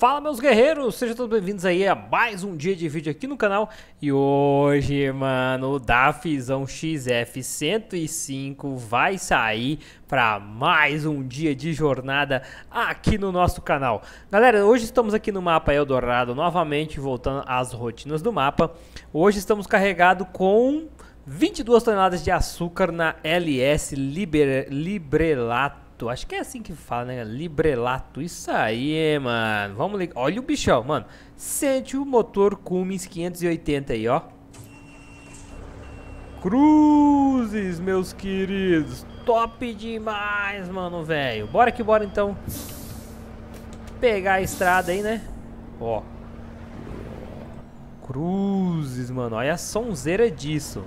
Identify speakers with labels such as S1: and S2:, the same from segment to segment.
S1: Fala meus guerreiros, sejam todos bem-vindos aí a mais um dia de vídeo aqui no canal. E hoje, mano, o Dafzão XF105 vai sair para mais um dia de jornada aqui no nosso canal. Galera, hoje estamos aqui no mapa Eldorado, novamente voltando às rotinas do mapa. Hoje estamos carregados com 22 toneladas de açúcar na LS Liber, Librelato Acho que é assim que fala, né? Librelato. Isso aí, mano. Vamos ligar. Olha o bichão, mano. Sente o motor Cummins 580 aí, ó. Cruzes, meus queridos. Top demais, mano, velho. Bora que bora, então. Pegar a estrada aí, né? Ó. Cruzes, mano. Olha a sonzeira disso.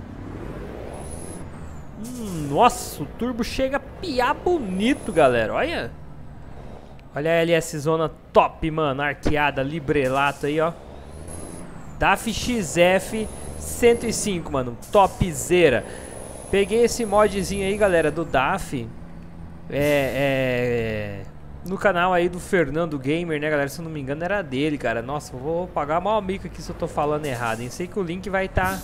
S1: Hum, nossa, o turbo chega a piar bonito, galera. Olha. Olha a LS Zona top, mano. Arqueada, librelato aí, ó. DAF XF 105, mano. Topzera. Peguei esse modzinho aí, galera, do DAF. É, é... No canal aí do Fernando Gamer, né, galera? Se eu não me engano, era dele, cara. Nossa, vou pagar mal mico aqui se eu tô falando errado, hein? Sei que o link vai estar... Tá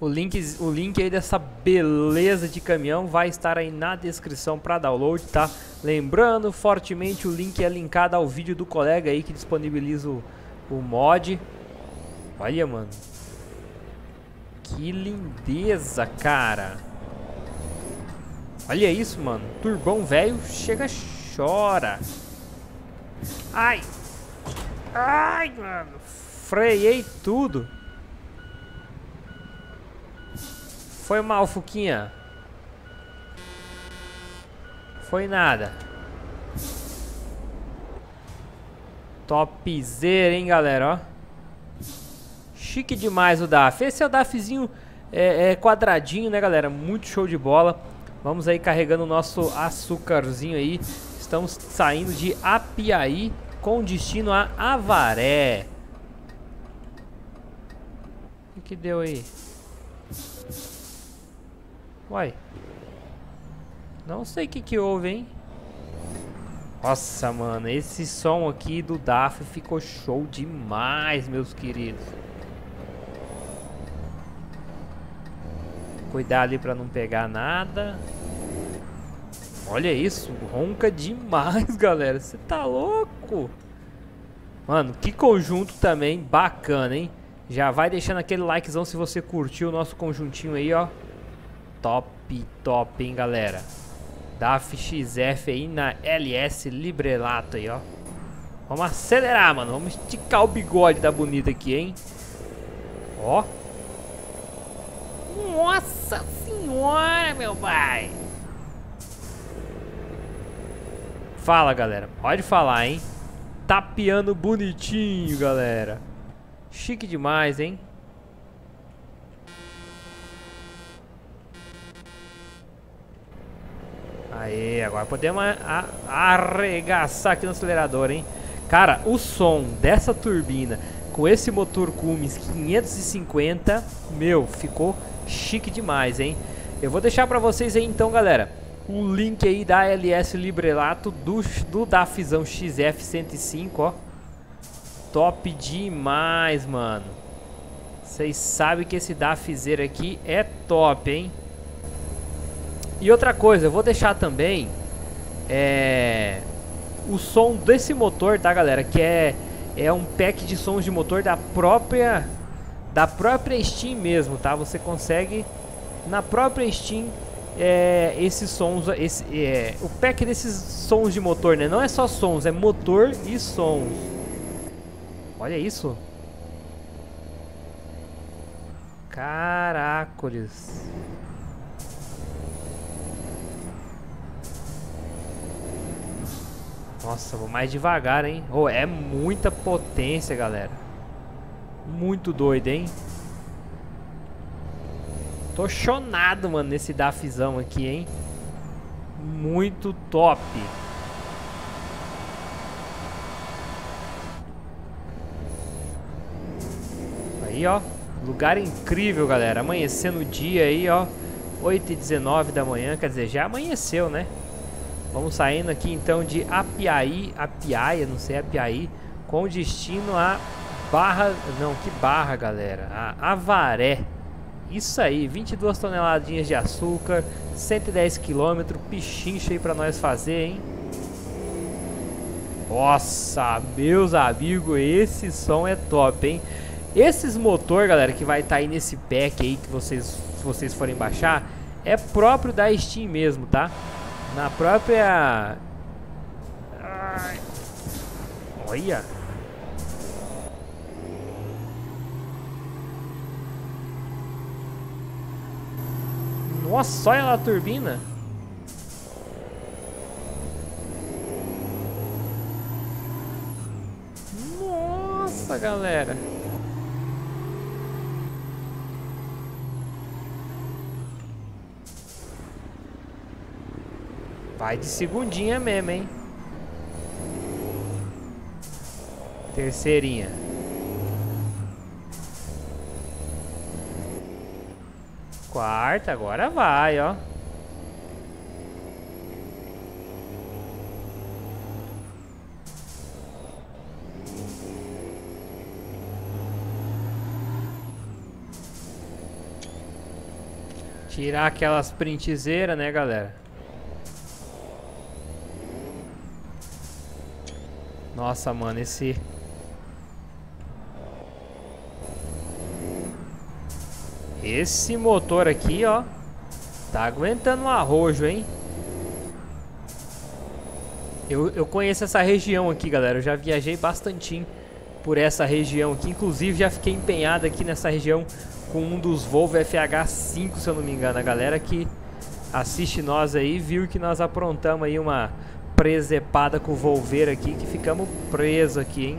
S1: o link, o link aí dessa beleza de caminhão vai estar aí na descrição para download, tá? Lembrando, fortemente o link é linkado ao vídeo do colega aí que disponibiliza o, o mod. Olha, mano. Que lindeza, cara. Olha isso, mano. Turbão velho chega chora. Ai. Ai, mano. Freiei tudo. Foi mal, Fuquinha. Foi nada. Topzera, hein, galera, ó. Chique demais o DAF. Esse é o DAFzinho é, é, quadradinho, né, galera? Muito show de bola. Vamos aí carregando o nosso açúcarzinho aí. Estamos saindo de Apiaí com destino a Avaré. O que deu aí? Uai. Não sei o que que houve, hein? Nossa, mano, esse som aqui do DAF ficou show demais, meus queridos. Cuidar ali pra não pegar nada. Olha isso, ronca demais, galera. Você tá louco? Mano, que conjunto também bacana, hein? Já vai deixando aquele likezão se você curtiu o nosso conjuntinho aí, ó. Top, top, hein, galera. DAF XF aí na LS Librelato aí, ó. Vamos acelerar, mano. Vamos esticar o bigode da bonita aqui, hein. Ó. Nossa senhora, meu pai. Fala, galera. Pode falar, hein. Tapeando bonitinho, galera. Chique demais, hein. Aí, agora podemos arregaçar aqui no acelerador, hein? Cara, o som dessa turbina com esse motor Cummins 550, meu, ficou chique demais, hein? Eu vou deixar pra vocês aí então, galera, o link aí da LS Librelato do, do Dafzão XF105, ó. Top demais, mano. Vocês sabem que esse Dafzeiro aqui é top, hein? E outra coisa, eu vou deixar também é, o som desse motor, tá, galera? Que é, é um pack de sons de motor da própria da própria Steam mesmo, tá? Você consegue na própria Steam é, esses sons, esse, é, o pack desses sons de motor, né? Não é só sons, é motor e sons. Olha isso. Caracoles. Nossa, vou mais devagar, hein? Oh, é muita potência, galera. Muito doido, hein? Tô chonado, mano, nesse DAFzão aqui, hein? Muito top. Aí, ó. Lugar incrível, galera. Amanhecendo o dia aí, ó. 8 e 19 da manhã. Quer dizer, já amanheceu, né? Vamos saindo aqui então de Apiaí, Apiaia, não sei, Apiaí, com destino a Barra, não, que Barra, galera, a Avaré. Isso aí, 22 toneladinhas de açúcar, 110 km, pichincha aí pra nós fazer, hein? Nossa, meus amigos, esse som é top, hein? Esses motor, galera, que vai estar tá aí nesse pack aí que vocês, vocês forem baixar, é próprio da Steam mesmo, tá? Na própria... Ai. Olha... Nossa, olha lá a turbina. Nossa, galera. Vai de segundinha mesmo, hein? Terceirinha. Quarta, agora vai, ó. Tirar aquelas printezeiras, né, galera? Nossa, mano, esse... Esse motor aqui, ó. Tá aguentando um arrojo, hein? Eu, eu conheço essa região aqui, galera. Eu já viajei bastante por essa região aqui. Inclusive, já fiquei empenhado aqui nessa região com um dos Volvo FH5, se eu não me engano. A galera que assiste nós aí viu que nós aprontamos aí uma presepada com o Volveiro aqui, que ficamos presos aqui, hein?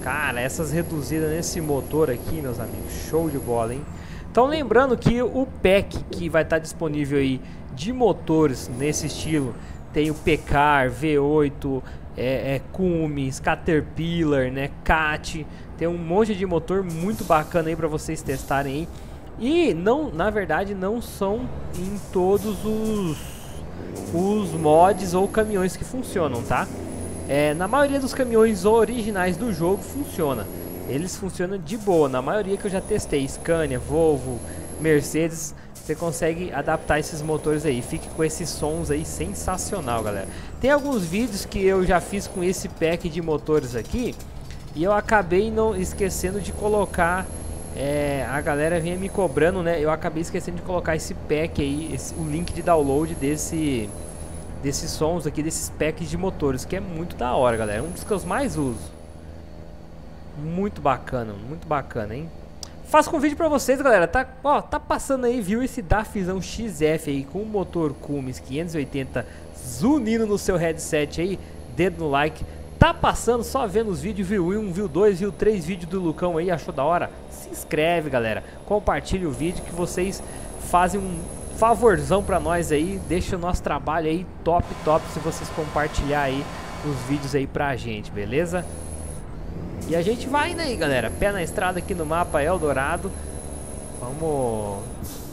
S1: Cara, essas reduzidas nesse motor aqui, meus amigos, show de bola, hein? Então lembrando que o pack que vai estar disponível aí de motores nesse estilo, tem o Pecar, V8, é, é Cummins, Caterpillar, né, Cat, tem um monte de motor muito bacana aí para vocês testarem aí. E não, na verdade, não são em todos os os mods ou caminhões que funcionam, tá? É, na maioria dos caminhões originais do jogo funciona. Eles funcionam de boa. Na maioria que eu já testei, Scania, Volvo, Mercedes, você consegue adaptar esses motores aí. Fique com esses sons aí sensacional, galera. Tem alguns vídeos que eu já fiz com esse pack de motores aqui e eu acabei não esquecendo de colocar é, a galera vinha me cobrando, né? Eu acabei esquecendo de colocar esse pack aí, esse, o link de download desse desses sons aqui, desses packs de motores, que é muito da hora, galera. É um dos que eu mais uso. Muito bacana, muito bacana, hein? Faço vídeo pra vocês, galera. Tá, ó, tá passando aí, viu esse DAFzão XF aí com o motor Cummins 580 zunindo no seu headset aí. Dedo no like. Tá passando, só vendo os vídeos, viu um, viu dois, viu três vídeos do Lucão aí, achou da hora? Se inscreve, galera. Compartilhe o vídeo que vocês fazem um favorzão pra nós aí. Deixa o nosso trabalho aí top, top se vocês compartilhar aí os vídeos aí pra gente, beleza? E a gente vai indo aí, galera. Pé na estrada aqui no mapa Eldorado. Vamos...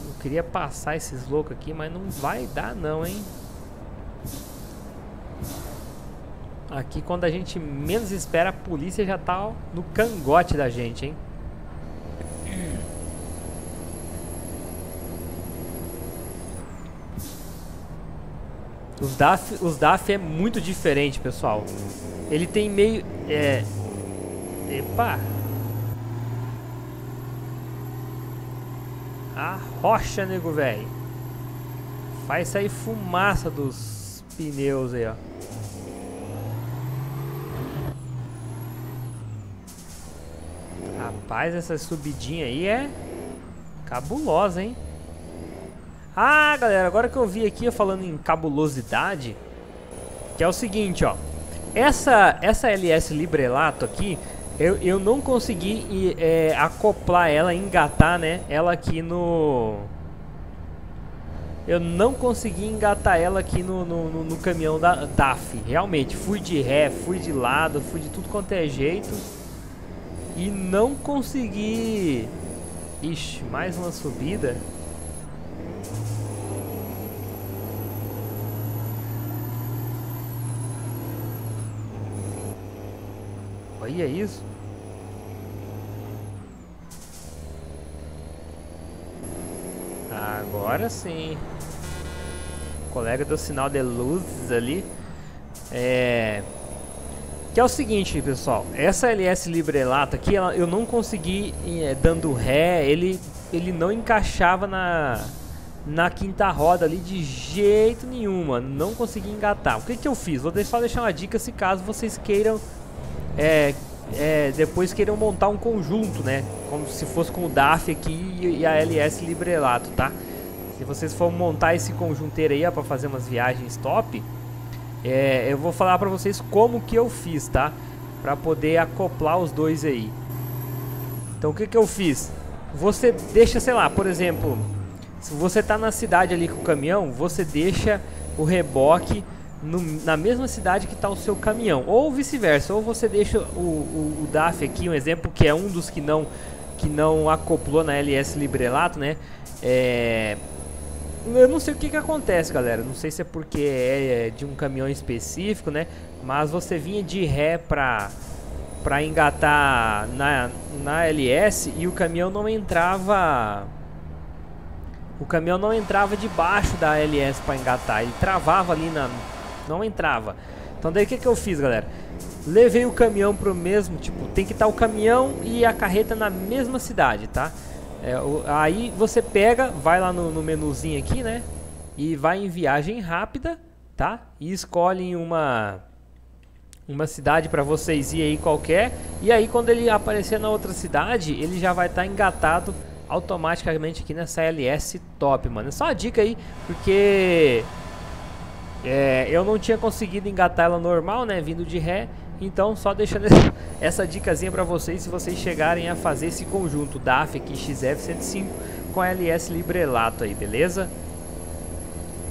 S1: Eu queria passar esses loucos aqui, mas não vai dar não, hein? Aqui quando a gente menos espera, a polícia já tá no cangote da gente, hein? Os DAF, os DAF é muito diferente, pessoal. Ele tem meio... É... Epa! A rocha, nego velho. Faz sair fumaça dos pneus aí, ó. Rapaz, essa subidinha aí é cabulosa, hein? Ah, galera, agora que eu vi aqui falando em cabulosidade, que é o seguinte, ó. Essa, essa LS Librelato aqui, eu, eu não consegui é, acoplar ela, engatar, né? Ela aqui no... Eu não consegui engatar ela aqui no, no, no, no caminhão da DAF. Realmente, fui de ré, fui de lado, fui de tudo quanto é jeito e não consegui. Ixi, mais uma subida. Olha isso. Agora sim. O colega deu sinal de luzes ali. É... Que é o seguinte, pessoal. Essa LS Librelato aqui, ela, eu não consegui, é, dando ré, ele, ele não encaixava na, na quinta roda ali de jeito nenhum, mano. Não consegui engatar. O que que eu fiz? Vou só deixar uma dica se caso vocês queiram... É, é, depois queiram montar um conjunto, né? Como se fosse com o DAF aqui e a LS Librelato, tá? Se vocês for montar esse conjunteiro aí para fazer umas viagens top, é, eu vou falar para vocês como que eu fiz, tá? Para poder acoplar os dois aí. Então o que que eu fiz? Você deixa, sei lá, por exemplo, se você tá na cidade ali com o caminhão, você deixa o reboque no, na mesma cidade que está o seu caminhão, ou vice-versa, ou você deixa o, o, o, DAF aqui, um exemplo que é um dos que não que não acoplou na LS Librelato, né? É, eu não sei o que, que acontece, galera. Não sei se é porque é, é de um caminhão específico, né? Mas você vinha de ré pra, pra engatar na, na LS e o caminhão não entrava... O caminhão não entrava debaixo da LS para engatar. Ele travava ali na... Não entrava. Então daí o que, que eu fiz, galera? Levei o caminhão pro mesmo... Tipo, tem que estar o caminhão e a carreta na mesma cidade, tá? É, aí você pega, vai lá no, no menuzinho aqui, né? E vai em viagem rápida, tá? E escolhe uma uma cidade para vocês ir aí qualquer. E aí quando ele aparecer na outra cidade, ele já vai estar tá engatado automaticamente aqui nessa LS top, mano. É só uma dica aí, porque é, eu não tinha conseguido engatar ela normal, né? Vindo de ré. Então, só deixando essa dicasinha para vocês, se vocês chegarem a fazer esse conjunto DAF aqui XF105 com a LS Librelato aí, beleza?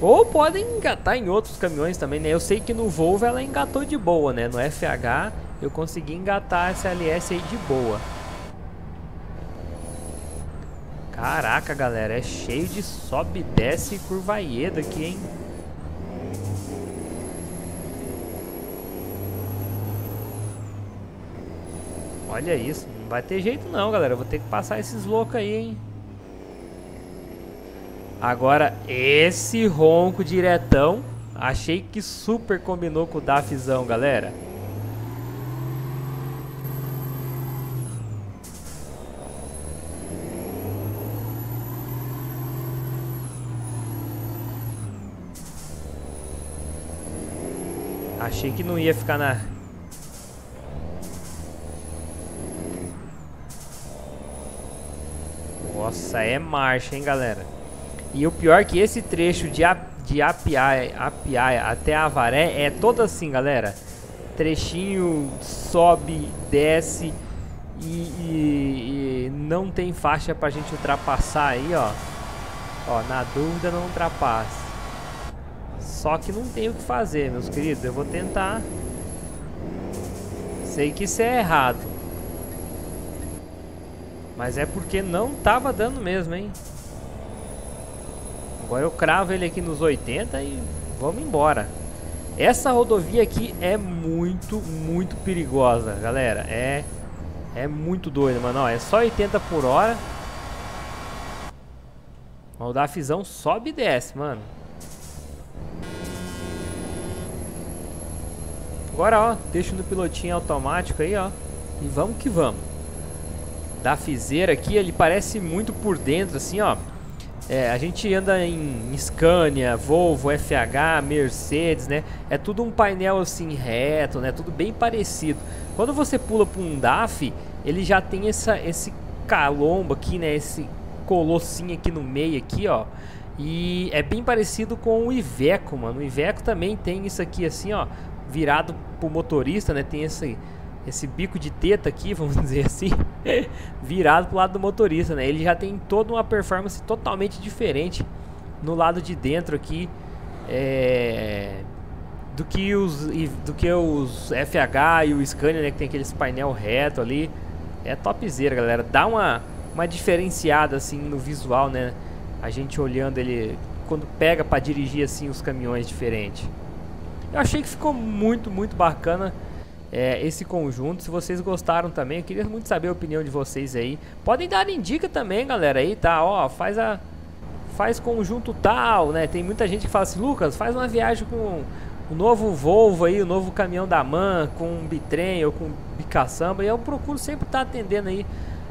S1: Ou podem engatar em outros caminhões também, né? Eu sei que no Volvo ela engatou de boa, né? No FH eu consegui engatar essa LS aí de boa. Caraca, galera, é cheio de sobe, desce e curvaiedo aqui, hein? Olha isso, não vai ter jeito não, galera. Eu vou ter que passar esses loucos aí, hein. Agora, esse ronco diretão, achei que super combinou com o Dafzão, galera. Achei que não ia ficar na, Nossa, é marcha, hein, galera. E o pior é que esse trecho de, a, de Apiaia, Apiaia até Avaré é todo assim, galera. Trechinho sobe, desce e, e, e não tem faixa pra gente ultrapassar aí, ó. Ó, na dúvida não ultrapasse. Só que não tem o que fazer, meus queridos. Eu vou tentar. Sei que isso é errado. Mas é porque não tava dando mesmo, hein? Agora eu cravo ele aqui nos 80 e vamos embora. Essa rodovia aqui é muito, muito perigosa, galera. É é muito doida, mano. Ó, é só 80 por hora. O Dafzão sobe e desce, mano. Agora, ó, deixa no pilotinho automático aí, ó. E vamos que vamos da Fizeira aqui, ele parece muito por dentro, assim, ó. É, a gente anda em Scania, Volvo, FH, Mercedes, né? É tudo um painel assim reto, né? Tudo bem parecido. Quando você pula para um DAF, ele já tem essa, esse calombo aqui, né? Esse colossinho aqui no meio aqui, ó. E é bem parecido com o Iveco, mano. O Iveco também tem isso aqui assim, ó, virado pro motorista, né? Tem esse esse bico de teta aqui, vamos dizer assim, virado pro lado do motorista, né? Ele já tem toda uma performance totalmente diferente no lado de dentro aqui é, do que os do que os FH e o Scania, né, que tem aqueles painel reto ali. É topzera, galera. Dá uma uma diferenciada assim no visual, né? A gente olhando ele quando pega para dirigir assim os caminhões diferentes. Eu achei que ficou muito, muito bacana é, esse conjunto. Se vocês gostaram também, eu queria muito saber a opinião de vocês aí. Podem dar dica também, galera, aí, tá? Ó, faz a faz conjunto tal, né? Tem muita gente que fala assim, Lucas, faz uma viagem com o novo Volvo aí, o novo caminhão da MAN, com um bitrem ou com bicaçamba. E eu procuro sempre estar tá atendendo aí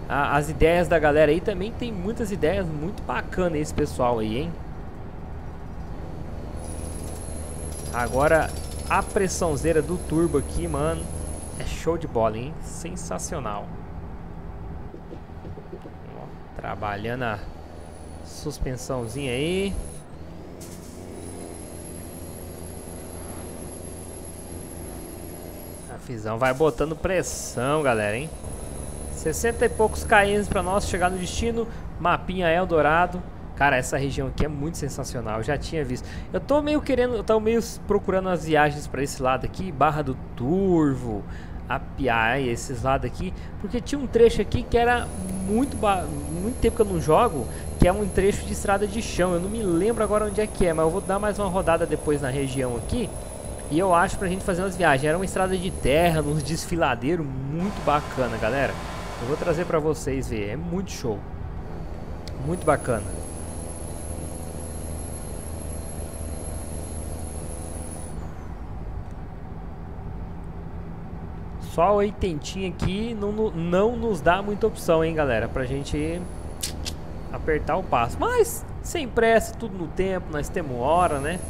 S1: a, as ideias da galera aí. Também tem muitas ideias muito bacanas esse pessoal aí, hein? Agora a pressãozeira do turbo aqui, mano, é show de bola, hein? Sensacional. Ó, trabalhando a suspensãozinha aí. A Fizão vai botando pressão, galera, hein? 60 e poucos km para nós chegar no destino. Mapinha Eldorado. Cara, essa região aqui é muito sensacional, eu já tinha visto. Eu tô meio querendo, eu tô meio procurando as viagens para esse lado aqui, Barra do Turvo, Apiai, esses lados aqui, porque tinha um trecho aqui que era muito muito tempo que eu não jogo, que é um trecho de estrada de chão. Eu não me lembro agora onde é que é, mas eu vou dar mais uma rodada depois na região aqui. E eu acho pra gente fazer umas viagens. Era uma estrada de terra, nos desfiladeiros, muito bacana, galera. Eu vou trazer pra vocês ver, é muito show. Muito bacana. Só oitentinha aqui não, não nos dá muita opção, hein, galera? Pra gente apertar o passo. Mas, sem pressa, tudo no tempo, nós temos hora, né?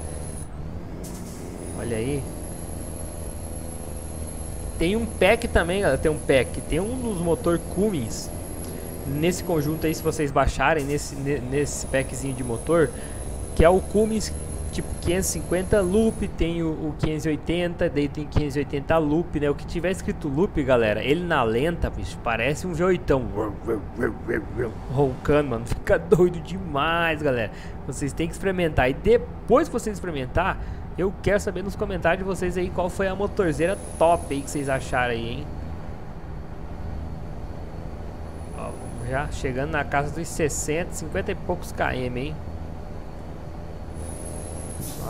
S1: Olha aí. Tem um pack também, galera. Tem um pack. Tem um dos motor Cummins. Nesse conjunto aí, se vocês baixarem, nesse, nesse packzinho de motor, que é o Cummins tipo 550 loop, tem o, o 580, daí tem 580 loop, né? O que tiver escrito loop, galera, ele na lenta, bicho, parece um V8. Roncando, mano. Fica doido demais, galera. Vocês têm que experimentar. E depois que vocês experimentar, eu quero saber nos comentários de vocês aí qual foi a motorzeira top aí que vocês acharam aí, hein? Ó, já chegando na casa dos 60, 50 e poucos km, hein?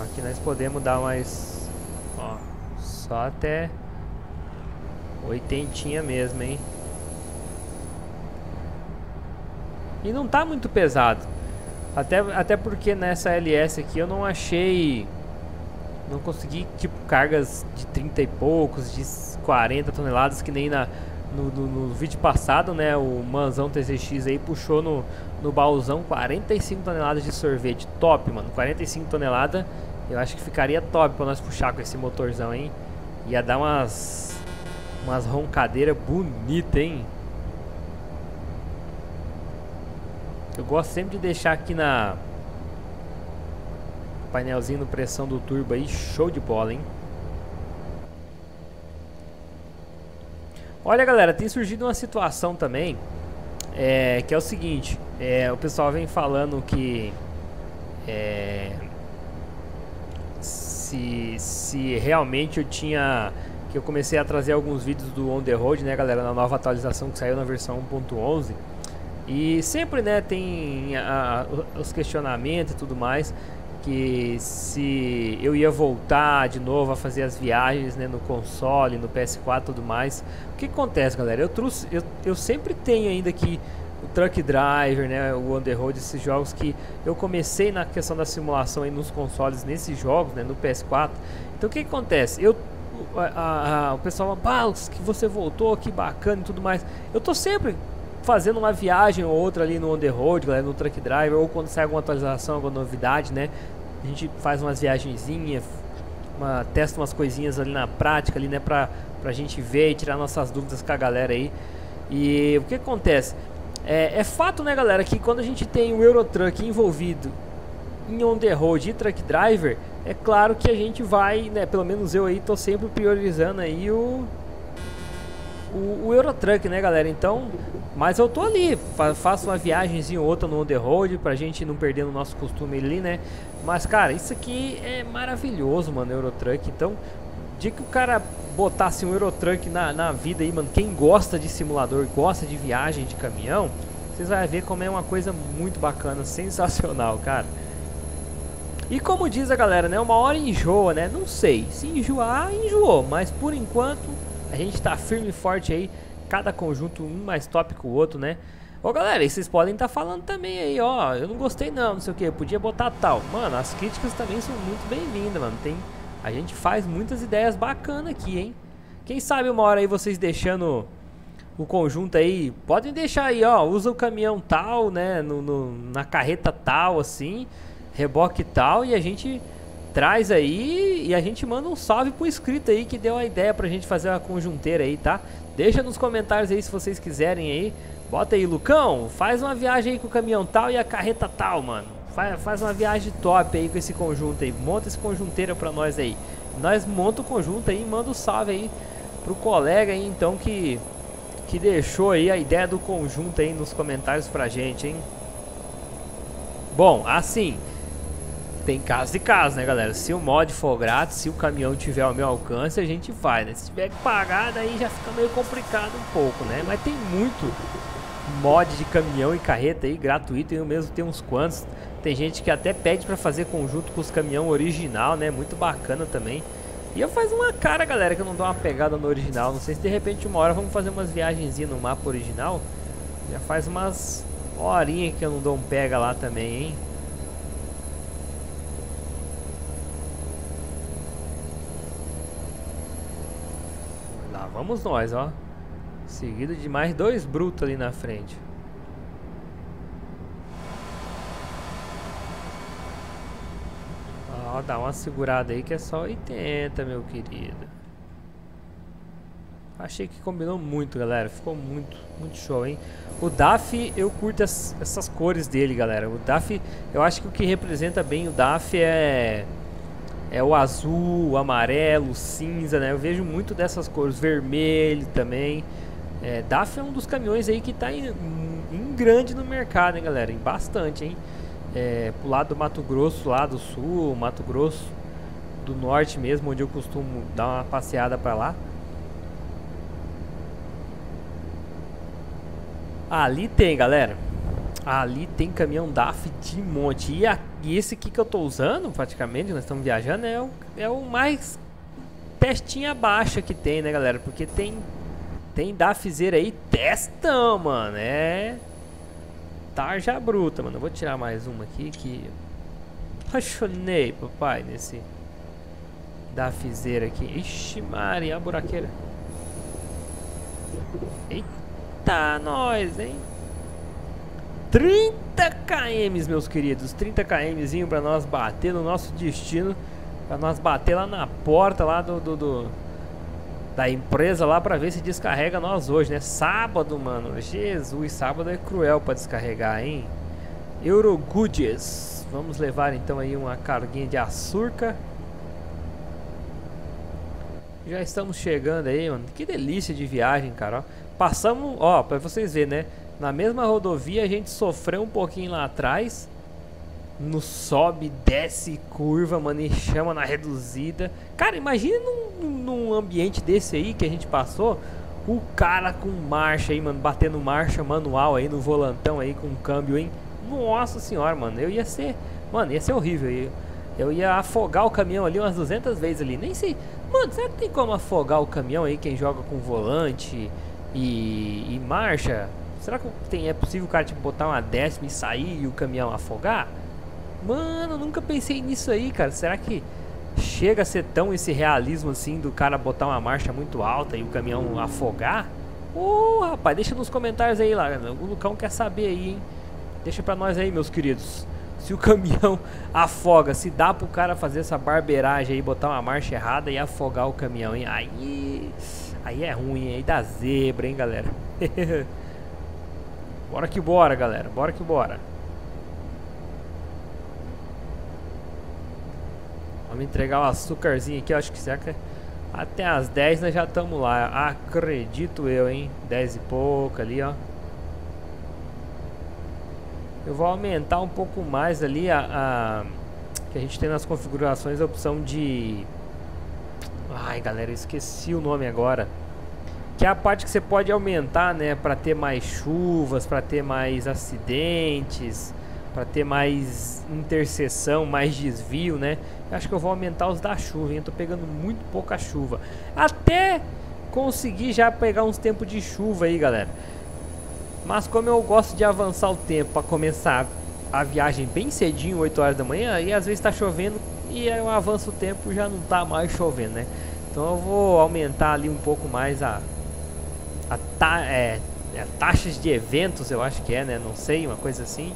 S1: Aqui nós podemos dar mais... Ó, só até... Oitentinha mesmo, hein? E não tá muito pesado. Até, até porque nessa LS aqui eu não achei... Não consegui, tipo, cargas de 30 e poucos, de 40 toneladas, que nem na, no, no, no, vídeo passado, né? O Manzão TZX aí puxou no, no baúzão 45 toneladas de sorvete. Top, mano. 45 toneladas eu acho que ficaria top pra nós puxar com esse motorzão, hein? Ia dar umas... Umas roncadeiras bonitas, hein? Eu gosto sempre de deixar aqui na... Painelzinho no pressão do turbo aí, show de bola, hein? Olha galera, tem surgido uma situação também é, Que é o seguinte é, O pessoal vem falando que é, se, se realmente eu tinha que eu comecei a trazer alguns vídeos do On The Road, né, galera, na nova atualização que saiu na versão 1.11. E sempre, né, tem a, os questionamentos e tudo mais, que se eu ia voltar de novo a fazer as viagens, né, no console, no PS4 e tudo mais. O que acontece, galera? Eu trouxe, eu, eu sempre tenho ainda aqui o Truck Driver, né, o Road, esses jogos que eu comecei na questão da simulação aí nos consoles, nesses jogos, né, no PS4. Então o que, acontece? Eu a, a, o pessoal fala, que você voltou, que bacana e tudo mais. Eu tô sempre fazendo uma viagem ou outra ali no On The Road, galera, no Truck Driver, ou quando sai alguma atualização, alguma novidade, né? A gente faz umas viagenzinhas, uma, testa umas coisinhas ali na prática, ali, né, pra, pra gente ver e tirar nossas dúvidas com a galera aí. E o que acontece? É, é, fato, né, galera, que quando a gente tem o Eurotruck envolvido em on the road e truck driver, é claro que a gente vai, né, pelo menos eu aí tô sempre priorizando aí o o, o Eurotruck, né, galera? Então, mas eu tô ali, fa faço uma viagemzinha ou outra no on the road pra gente não perder o nosso costume ali, né? Mas, cara, isso aqui é maravilhoso, mano, Eurotruck. Então, dia que o cara botasse um Eurotruck na, na vida aí, mano, quem gosta de simulador, gosta de viagem de caminhão, vocês vão ver como é uma coisa muito bacana, sensacional, cara. E como diz a galera, né, uma hora enjoa, né? Não sei, se enjoar, enjoou, mas por enquanto A gente tá firme e forte aí, cada conjunto um mais top que o outro, né? Ô galera, e vocês podem estar tá falando também aí, ó, eu não gostei não, não sei o que, podia botar tal. Mano, as críticas também são muito bem-vindas, mano. Tem, a gente faz muitas ideias bacanas aqui, hein? Quem sabe uma hora aí vocês deixando o conjunto aí, podem deixar aí, ó, usa o caminhão tal, né, no, no, na carreta tal, assim, reboque tal, e a gente traz aí e a gente manda um salve pro inscrito aí que deu a ideia pra gente fazer uma conjunteira aí, tá? Deixa nos comentários aí se vocês quiserem aí. Bota aí, Lucão, faz uma viagem aí com o caminhão tal e a carreta tal, mano. Faz, faz uma viagem top aí com esse conjunto aí. Monta esse conjunteira pra nós aí. Nós monta o conjunto aí e manda um salve aí pro colega aí, então, que, que deixou aí a ideia do conjunto aí nos comentários pra gente, hein? Bom, assim, tem caso de caso, né, galera? Se o mod for grátis, se o caminhão tiver ao meu alcance, a gente faz, né? Se tiver que pagar, daí já fica meio complicado um pouco, né? Mas tem muito mod de caminhão e carreta aí gratuito, eu mesmo tenho uns quantos. Tem gente que até pede para fazer conjunto com os caminhão original, né? Muito bacana também. E eu faz uma cara, galera, que eu não dou uma pegada no original. Não sei se de repente uma hora vamos fazer umas viagenzinhas no mapa original. Já faz umas horinhas que eu não dou um pega lá também, hein? Lá vamos nós, ó. Seguido de mais dois brutos ali na frente. Ó, dá uma segurada aí que é só 80, meu querido. Achei que combinou muito, galera. Ficou muito, muito show, hein? O DAF, eu curto as, essas cores dele, galera. O DAF, eu acho que o que representa bem o DAF é... É o azul, o amarelo, o cinza, né? Eu vejo muito dessas cores. Vermelho também. É, DAF é um dos caminhões aí que está em, em, grande no mercado, hein, galera? Em bastante, hein? É, pro lado do Mato Grosso, lá do sul, Mato Grosso do norte mesmo, onde eu costumo dar uma passeada para lá. Ali tem, galera. Ali tem caminhão DAF de monte. E, a, e esse aqui que eu tô usando, praticamente, nós estamos viajando, é o, é o mais testinha baixa que tem, né, galera? Porque tem tem Dafzeira aí, testão, mano. É. Tarja bruta, mano. Eu vou tirar mais uma aqui que. Apaixonei, papai, nesse. Dafzeira aqui. Ixi, Maria, a buraqueira. Eita, nós, hein? 30 km, meus queridos. 30 kmzinho pra nós bater no nosso destino. Pra nós bater lá na porta lá do, do, do da empresa lá para ver se descarrega nós hoje, né? Sábado, mano. Jesus, sábado é cruel para descarregar, hein? Eurogoodies. Vamos levar então aí uma carguinha de açúcar. Já estamos chegando aí, mano. Que delícia de viagem, cara. Passamos, ó, para vocês verem, né? Na mesma rodovia a gente sofreu um pouquinho lá atrás no sobe, desce, curva, mano, e chama na reduzida. Cara, imagina num, num, ambiente desse aí que a gente passou, o cara com marcha aí, mano, batendo marcha manual aí no volantão aí com câmbio, hein? Nossa senhora, mano, eu ia ser, mano, ia ser horrível aí. Eu ia afogar o caminhão ali umas 200 vezes ali. Nem sei, mano, será que tem como afogar o caminhão aí quem joga com volante e, e marcha? Será que tem, é possível o cara tipo, botar uma décima e sair e o caminhão afogar? Mano, nunca pensei nisso aí, cara. Será que chega a ser tão esse realismo assim do cara botar uma marcha muito alta e o caminhão afogar? Ô, oh, rapaz, deixa nos comentários aí lá. O Lucão quer saber aí, hein? Deixa pra nós aí, meus queridos. Se o caminhão afoga, se dá pro cara fazer essa barbeiragem aí, botar uma marcha errada e afogar o caminhão, hein? Aí, aí é ruim? Aí dá zebra, hein, galera? bora que bora, galera. Bora que bora. Vamos entregar o açúcarzinho aqui, acho que será até as 10 nós já estamos lá. Acredito eu, hein? 10 e pouco ali, ó. Eu vou aumentar um pouco mais ali a, a que a gente tem nas configurações a opção de Ai, galera, esqueci o nome agora. Que é a parte que você pode aumentar, né, para ter mais chuvas, para ter mais acidentes para ter mais interseção, mais desvio, né? Eu acho que eu vou aumentar os da chuva, hein? Tô pegando muito pouca chuva. Até conseguir já pegar uns tempos de chuva aí, galera. Mas como eu gosto de avançar o tempo para começar a viagem bem cedinho, 8 horas da manhã, e às vezes está chovendo e eu avanço o tempo já não tá mais chovendo, né? Então eu vou aumentar ali um pouco mais a, a ta, é, é, taxas de eventos, eu acho que é, né? Não sei, uma coisa assim.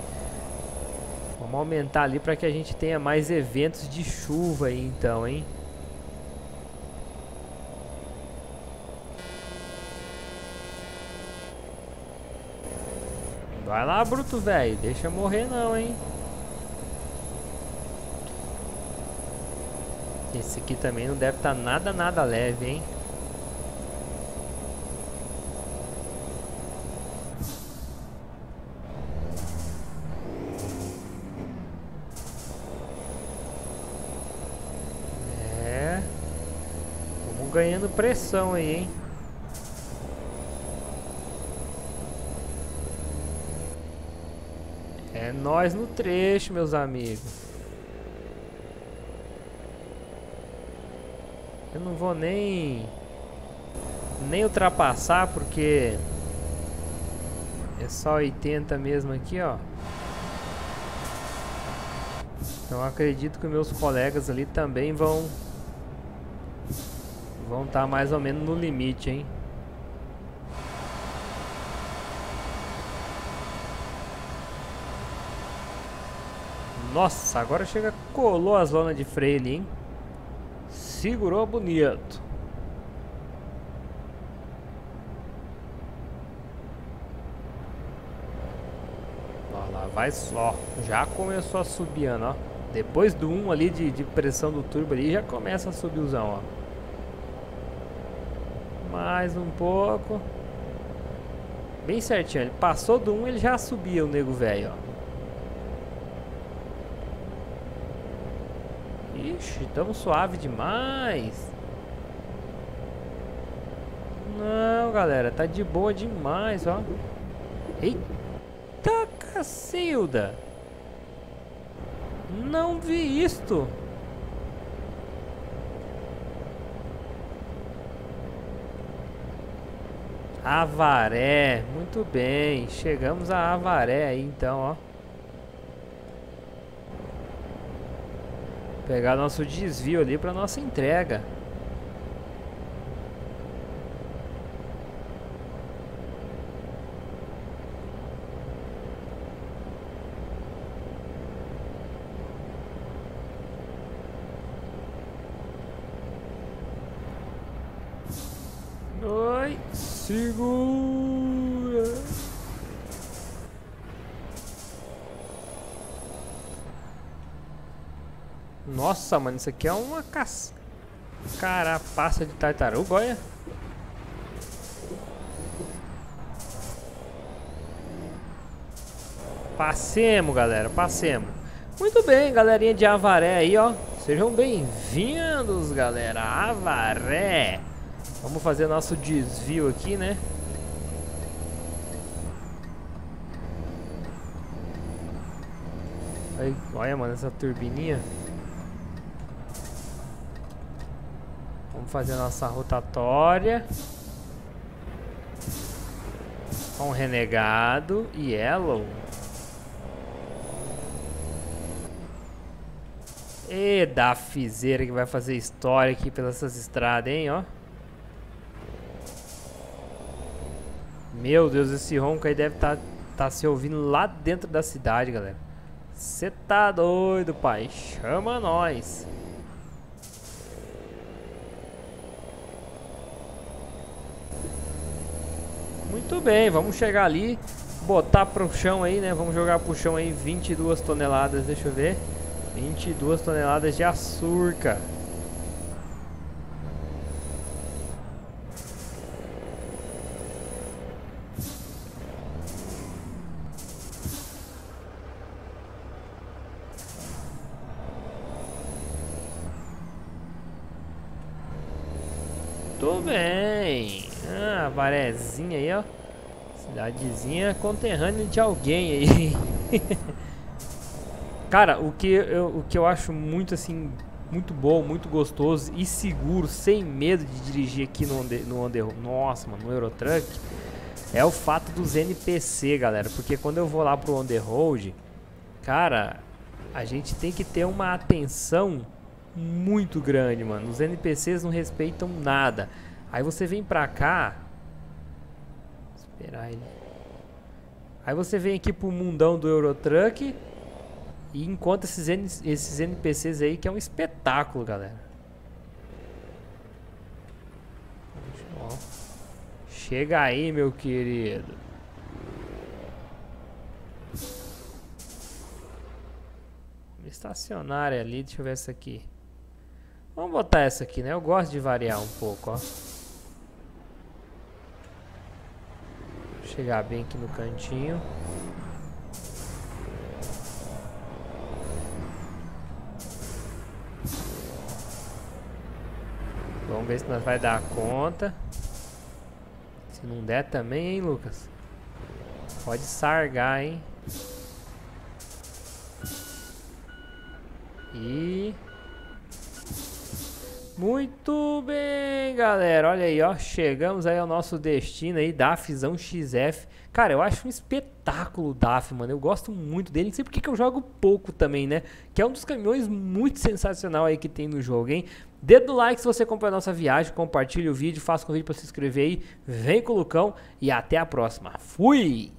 S1: Vamos aumentar ali para que a gente tenha mais eventos de chuva aí então, hein? Vai lá, bruto, velho. Deixa morrer não, hein? Esse aqui também não deve estar tá nada, nada leve, hein? É. Ganhando pressão aí, hein? É nós no trecho, meus amigos. Eu não vou nem nem ultrapassar porque é só 80 mesmo aqui, ó. Então acredito que meus colegas ali também vão vão estar tá mais ou menos no limite, hein? Nossa, agora chega, colou as lonas de freio ali, hein? Segurou bonito. Ó lá, vai só. Já começou a subir, ó. Depois do 1 ali de, de pressão do turbo ali, já começa a subir o ó. Mais um pouco. Bem certinho. Ele passou do 1, ele já subia o nego velho, ó. Ixi, tão suave demais. Não, galera, tá de boa demais, ó. Eita, cacilda. Não vi isto. Avaré, muito bem. Chegamos a Avaré aí então, ó. Pegar nosso desvio ali para nossa entrega. Nossa, mano, isso aqui é uma caça. Carapaça de tartaruga, olha. Passemos, galera, passemos. Muito bem, galerinha de Avaré aí, ó. Sejam bem-vindos, galera. Avaré. Vamos fazer nosso desvio aqui, né? Olha, mano, essa turbininha. Vamos fazer nossa rotatória. Com renegado e yellow. E da fizeira que vai fazer história aqui pelas estradas, hein, ó. Meu Deus, esse ronco aí deve estar tá, tá se ouvindo lá dentro da cidade, galera. Você tá doido, pai. Chama nós. Muito bem, vamos chegar ali, botar pro chão aí, né? Vamos jogar pro chão aí 22 toneladas, deixa eu ver. 22 toneladas de açúcar. Tudo bem. Varezinha aí, ó. Cidadezinha conterrânea de alguém aí. Cara, o que, eu, o que eu acho muito assim muito bom, muito gostoso e seguro, sem medo de dirigir aqui no Under, no Under, nossa, mano, no Eurotruck, é o fato dos NPC, galera, porque quando eu vou lá pro On The Road, cara, a gente tem que ter uma atenção muito grande, mano. Os NPCs não respeitam nada. Aí você vem pra cá, esperar ele. Aí você vem aqui pro mundão do Eurotruck e encontra esses, N esses NPCs aí que é um espetáculo, galera. Chega aí, meu querido. Estacionária ali, deixa eu ver essa aqui. Vamos botar essa aqui, né? Eu gosto de variar um pouco, ó. Chegar bem aqui no cantinho. Vamos ver se nós vai dar conta. Se não der também, hein, Lucas? Pode sargar, hein? E... Muito bem, galera. Olha aí, ó. Chegamos aí ao nosso destino aí, DAFzão XF. Cara, eu acho um espetáculo o DAF, mano. Eu gosto muito dele. Não sei porque que eu jogo pouco também, né? Que é um dos caminhões muito sensacional aí que tem no jogo, hein? Dedo no like se você acompanha a nossa viagem. Compartilhe o vídeo, faça um convite para se inscrever aí. Vem com o Lucão e até a próxima. Fui!